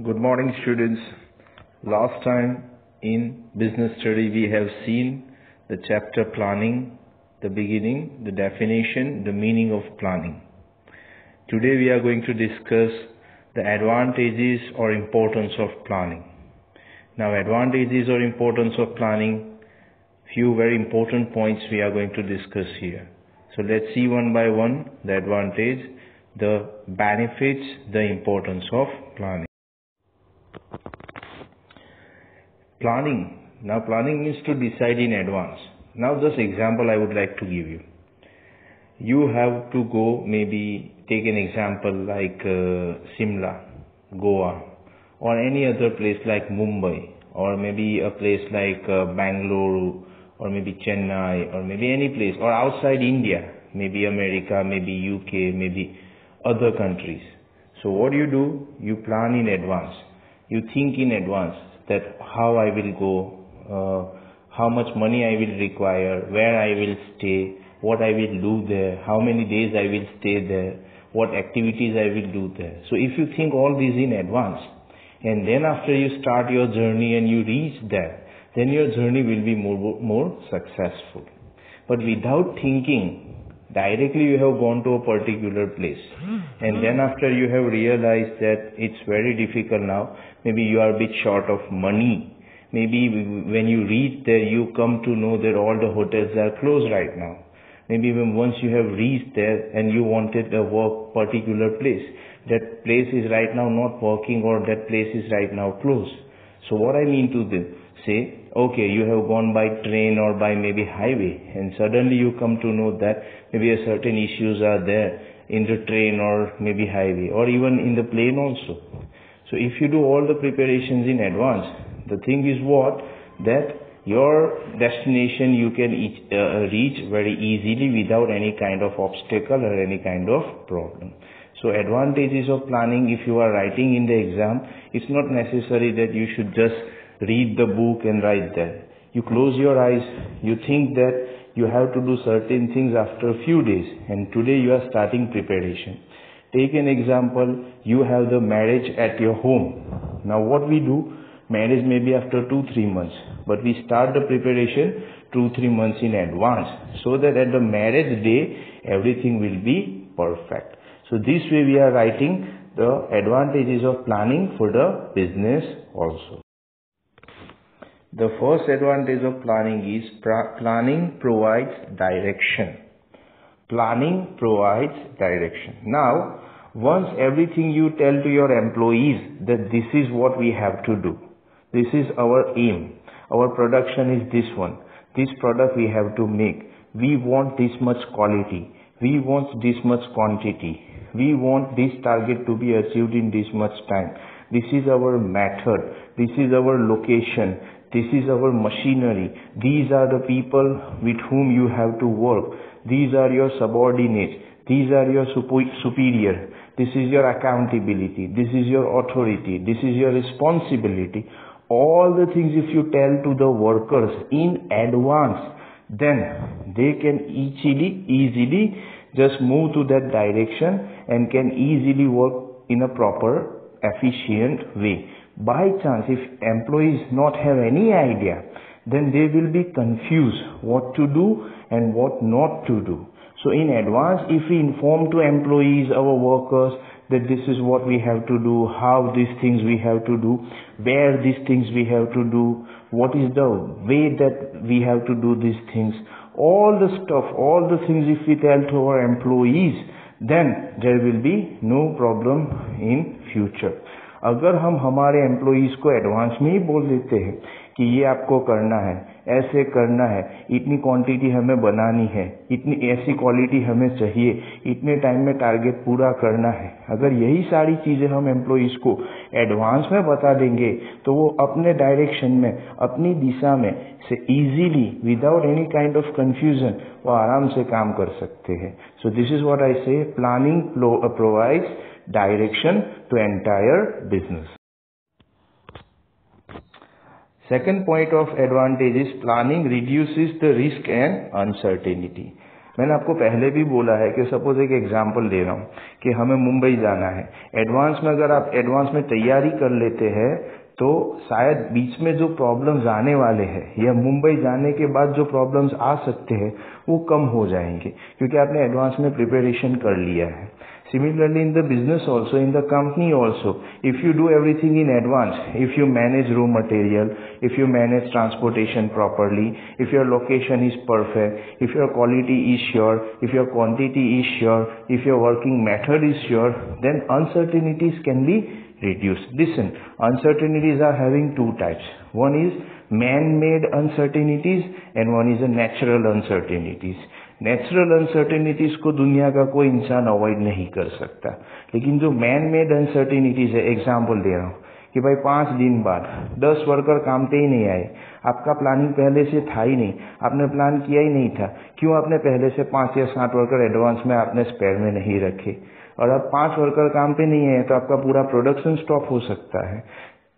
Good morning, students. Last time in business study, we have seen the chapter planning, the beginning, the definition, the meaning of planning. Today, we are going to discuss the advantages or importance of planning. Now, advantages or importance of planning, few very important points we are going to discuss here. So, let's see one by one the advantage, the benefits, the importance of planning. Planning. Now planning means to decide in advance. Now this example I would like to give you. You have to go maybe take an example like uh, Simla, Goa or any other place like Mumbai or maybe a place like uh, Bangalore or maybe Chennai or maybe any place or outside India, maybe America, maybe UK, maybe other countries. So what do you do? You plan in advance. You think in advance that how I will go, uh, how much money I will require, where I will stay, what I will do there, how many days I will stay there, what activities I will do there. So if you think all these in advance, and then after you start your journey and you reach there, then your journey will be more, more successful. But without thinking, directly you have gone to a particular place. Mm-hmm. And then after you have realized that it's very difficult now maybe you are a bit short of money. Maybe when you reach there you come to know that all the hotels are closed right now. Maybe when once you have reached there and you wanted a work particular place that place is right now not working or that place is right now closed. So what i mean to this, say okay, you have gone by train or by maybe highway and suddenly you come to know that maybe a certain issues are there in the train or maybe highway or even in the plane also. So if you do all the preparations in advance, the thing is what? That your destination you can uh, reach very easily without any kind of obstacle or any kind of problem. So advantages of planning if you are writing in the exam, it's not necessary that you should just read the book and write that. You close your eyes, you think that you have to do certain things after a few days and today you are starting preparation. Take an example, you have the marriage at your home. Now what we do, marriage may be after 2-3 months, but we start the preparation 2-3 months in advance so that at the marriage day everything will be perfect. So this way we are writing the advantages of planning for the business also. The first advantage of planning is planning provides direction. Planning provides direction. Now, once everything you tell to your employees that this is what we have to do, this is our aim, our production is this one, this product we have to make, we want this much quality, we want this much quantity, we want this target to be achieved in this much time, this is our method, this is our location, this is our machinery. These are the people with whom you have to work. These are your subordinates. These are your superior. This is your accountability. This is your authority. This is your responsibility. All the things if you tell to the workers in advance, then they can easily, easily just move to that direction and can easily work in a proper, efficient way. By chance, if employees not have any idea, then they will be confused what to do and what not to do. So in advance, if we inform to employees, our workers, that this is what we have to do, how these things we have to do, where these things we have to do, what is the way that we have to do these things, all the stuff, all the things if we tell to our employees, then there will be no problem in future. अगर हम हमारे employees को advance में ही बोल देते हैं कि ये आपको करना है ऐसे करना है। इतनी क्वांटिटी हमें बनानी है। इतनी, ऐसी क्वालिटी हमें चाहिए। इतने टाइम में टारगेट पूरा करना है। अगर यही सारी चीज़ें हम एम्प्लॉयज़ को एडवांस में बता देंगे तो वो अपने डायरेक्शन में, अपनी दिशा में से easily without any kind of confusion वो आराम से काम कर सकते हैं। So this is what I say planning provides direction to entire business. Second point of advantage is planning reduces the risk and uncertainty. मैंने आपको पहले भी बोला है कि सपोज़ एक एग्जांपल दे रहा हूँ कि हमें मुंबई जाना है एडवांस में अगर आप एडवांस में तैयारी कर लेते हैं तो शायद बीच में जो प्रॉब्लम्स आने वाले हैं या मुंबई जाने के बाद जो प्रॉब्लम्स आ सकते हैं वो कम हो जाएँगे क्योंकि आपने एडवांस में प्रिपरेशन कर लिया है similarly in the business also in the company also, if you do everything in advance, if you manage raw material, if you manage transportation properly, if your location is perfect, if your quality is sure, if your quantity is sure, if your working method is sure, then uncertainties can be reduced. Listen, uncertainties are having two types. One is man-made uncertainties and one is a natural uncertainties. Natural uncertainties को दुनिया का कोई इंसान avoid नहीं कर सकता। लेकिन जो मैन मेड अनसर्टेनिटीज है एग्ज़ाम्पल दे रहा हूँ कि भाई पाँच दिन बाद दस वर्कर काम पे ही नहीं आए। आपका प्लानिंग पहले से था ही नहीं। आपने प्लान किया ही नहीं था। क्यों आपने पहले से पाँच या सात वर्कर एडवांस में आपने स्पेयर में नहीं रखे? और अब पाँच वर्कर काम पे नहीं है तो आपका पूरा प्रोडक्शन स्टॉप हो सकता है।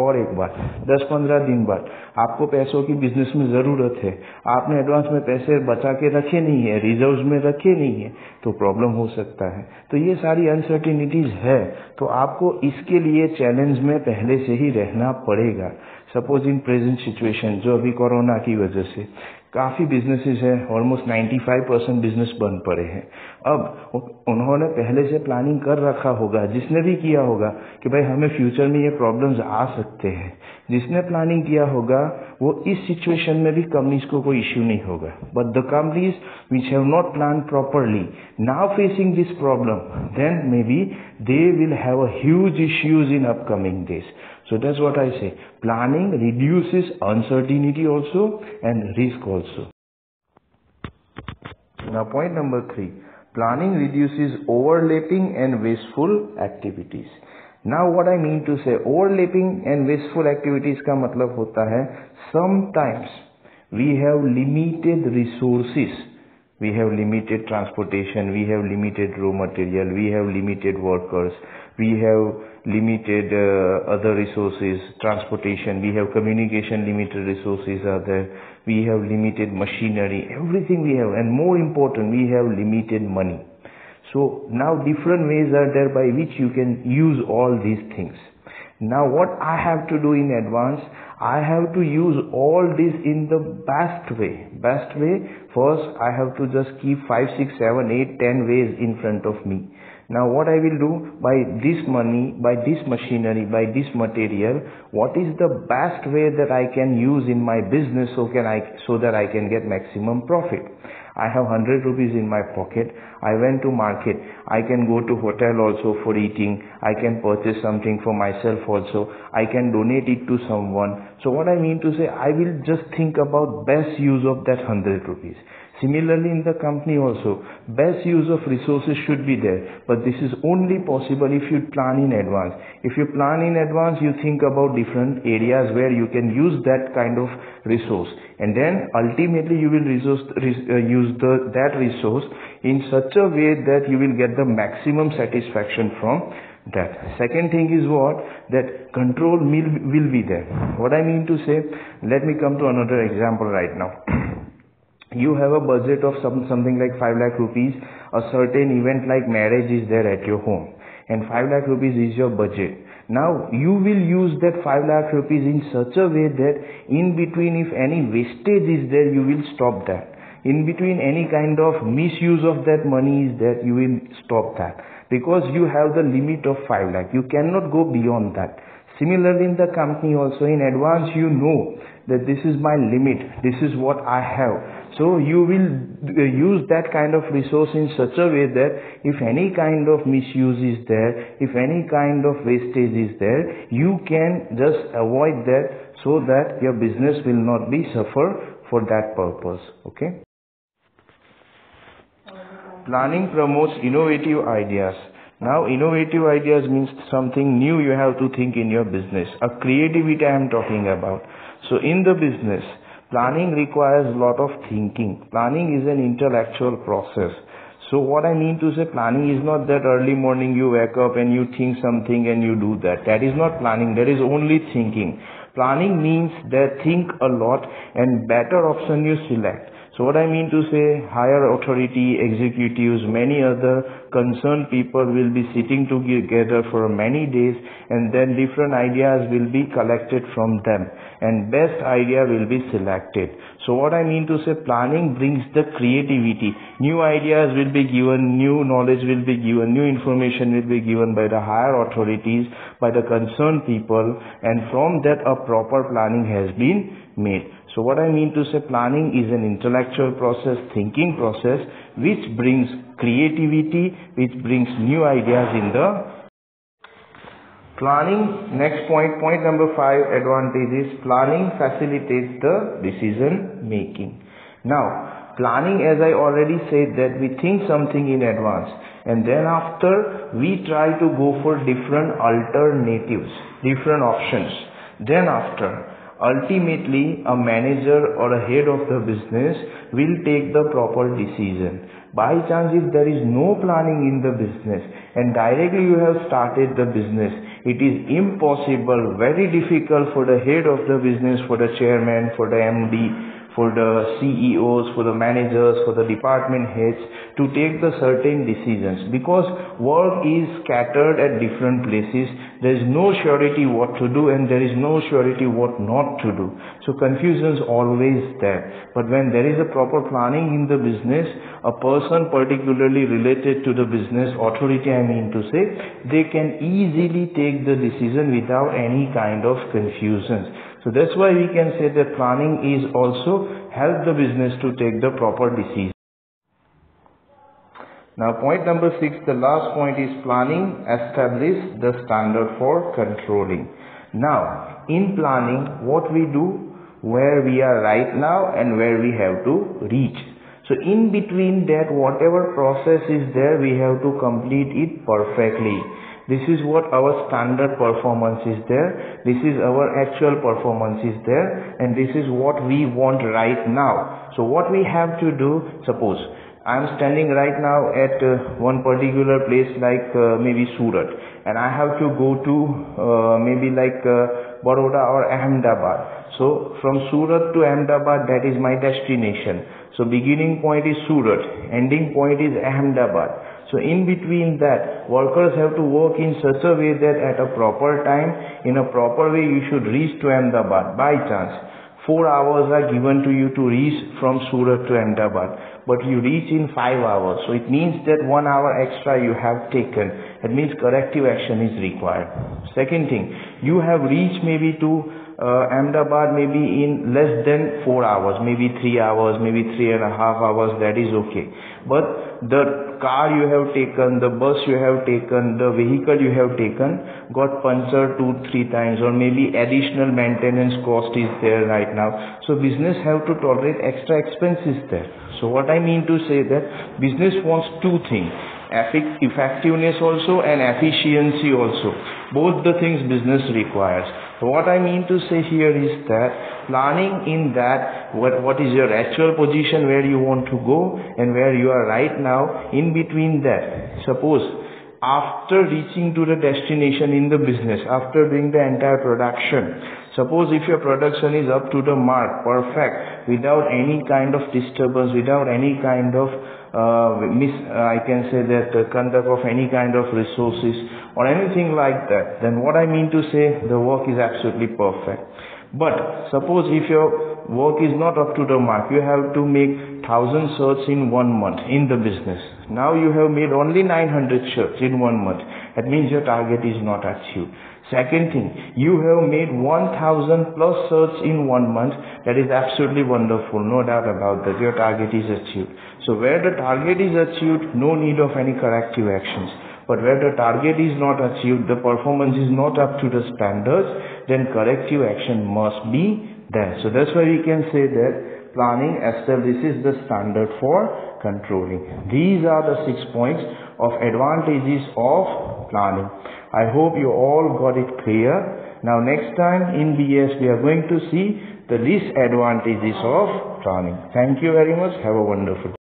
और एक बार दस पंद्रह दिन बाद। आपको पैसों की बिज़नेस में ज़रूरत है। आपने एडवांस में पैसे बचा के रखे नहीं है रिज़र्व में रखे नहीं है तो प्रॉब्लम हो सकता है। तो ये सारी अनसर्टिनिटीज है। तो आपको इसके लिए चैलेंज में पहले से ही रहना पड़ेगा। सपोज़ इन प्रेजेंट सिचुएशन जो अभी कोरोना की वजह से। काफ़ी बिजनेसेस हैं ऑलमोस्ट 95 परसेंट बिज़नेस बंद पड़े हैं। अब उन्होंने पहले से प्लानिंग कर रखा होगा, जिसने भी किया होगा, कि भाई हमें फ्यूचर में ये प्रॉब्लम्स आ सकते हैं। जिसने प्लानिंग किया होगा, वो इस सिचुएशन में भी कंपनीज़ को कोई इश्यू नहीं होगा। But the companies which have not plan properly now facing this problem then may be they will have a huge issues in upcoming days So that's what I say. Planning reduces uncertainty also and risk also. Now point number three. Planning reduces overlapping and wasteful activities. now what i mean to say overlapping and wasteful activities ka matlab hota hai sometimes we have limited resources we have limited transportation we have limited raw material we have limited workers we have limited uh, other resources, transportation, we have communication limited resources are there, we have limited machinery, everything we have and more important we have limited money. So now different ways are there by which you can use all these things. Now what I have to do in advance, I have to use all this in the best way. Best way, first I have to just keep 5, 6, 7, 8, 10 ways in front of me. Now what I will do by this money, by this machinery, by this material, what is the best way that I can use in my business so can I, so that I can get maximum profit. I have 100 rupees in my pocket. I went to market. I can go to hotel also for eating. I can purchase something for myself also. I can donate it to someone. So what I mean to say, I will just think about best use of that 100 rupees. Similarly in the company also, best use of resources should be there. But this is only possible if you plan in advance. If you plan in advance, you think about different areas where you can use that kind of resource. And then ultimately you will resource, uh, use the, that resource in such a way that you will get the maximum satisfaction from that. Second thing is what? That control will, will be there. What I mean to say, let me come to another example right now. you have a budget of some, something like 5 lakh rupees, a certain event like marriage is there at your home and 5 lakh rupees is your budget. Now you will use that 5 lakh rupees in such a way that in between if any wastage is there you will stop that. In between any kind of misuse of that money is there you will stop that because you have the limit of 5 lakh. You cannot go beyond that. Similarly in the company also in advance you know that this is my limit, this is what I have so you will uh, use that kind of resource in such a way that if any kind of misuse is there, if any kind of wastage is there, you can just avoid that so that your business will not be suffer for that purpose. Okay. Planning promotes innovative ideas. Now innovative ideas means something new you have to think in your business. A creativity I am talking about. So in the business, Planning requires a lot of thinking. Planning is an intellectual process. So what I mean to say planning is not that early morning you wake up and you think something and you do that. That is not planning. That is only thinking. Planning means that think a lot and better option you select. So what I mean to say, higher authority, executives, many other concerned people will be sitting together for many days and then different ideas will be collected from them and best idea will be selected. So what I mean to say, planning brings the creativity. New ideas will be given, new knowledge will be given, new information will be given by the higher authorities, by the concerned people and from that a proper planning has been made. So what I mean to say planning is an intellectual process, thinking process which brings creativity, which brings new ideas in the planning. Next point, point number five advantage is planning facilitates the decision making. Now planning as I already said that we think something in advance and then after we try to go for different alternatives, different options. Then after ultimately a manager or a head of the business will take the proper decision by chance if there is no planning in the business and directly you have started the business it is impossible very difficult for the head of the business for the chairman for the md for the CEOs, for the managers, for the department heads to take the certain decisions because work is scattered at different places. There is no surety what to do and there is no surety what not to do. So confusion is always there. But when there is a proper planning in the business, a person particularly related to the business authority I mean to say, they can easily take the decision without any kind of confusions. So that's why we can say that planning is also help the business to take the proper decision. Now point number six, the last point is planning establish the standard for controlling. Now in planning what we do, where we are right now and where we have to reach. So in between that whatever process is there we have to complete it perfectly. This is what our standard performance is there. This is our actual performance is there. And this is what we want right now. So what we have to do, suppose I am standing right now at uh, one particular place like uh, maybe Surat and I have to go to uh, maybe like uh, Baroda or Ahmedabad. So from Surat to Ahmedabad that is my destination. So beginning point is Surat, ending point is Ahmedabad. So in between that, workers have to work in such a way that at a proper time, in a proper way, you should reach to Ahmedabad by chance. Four hours are given to you to reach from Surat to Ahmedabad, but you reach in five hours. So it means that one hour extra you have taken. That means corrective action is required. Second thing, you have reached maybe to uh, Ahmedabad maybe in less than four hours, maybe three hours, maybe three and a half hours, that is okay. But the car you have taken, the bus you have taken, the vehicle you have taken got punctured two, three times or maybe additional maintenance cost is there right now. So business have to tolerate extra expenses there. So what I mean to say that business wants two things effectiveness also and efficiency also. Both the things business requires. So what I mean to say here is that planning in that what, what is your actual position where you want to go and where you are right now in between that. Suppose after reaching to the destination in the business, after doing the entire production, suppose if your production is up to the mark, perfect, without any kind of disturbance, without any kind of uh, miss, uh, I can say that uh, conduct of any kind of resources or anything like that, then what I mean to say, the work is absolutely perfect. But suppose if your work is not up to the mark, you have to make thousand shirts in one month in the business. Now you have made only 900 shirts in one month. That means your target is not achieved. Second thing, you have made 1000 plus shirts in one month. That is absolutely wonderful. No doubt about that. Your target is achieved. So where the target is achieved, no need of any corrective actions. But where the target is not achieved, the performance is not up to the standards, then corrective action must be there. So that's why we can say that planning establishes the standard for controlling. These are the six points of advantages of planning. I hope you all got it clear. Now next time in BS we are going to see the disadvantages of planning. Thank you very much. Have a wonderful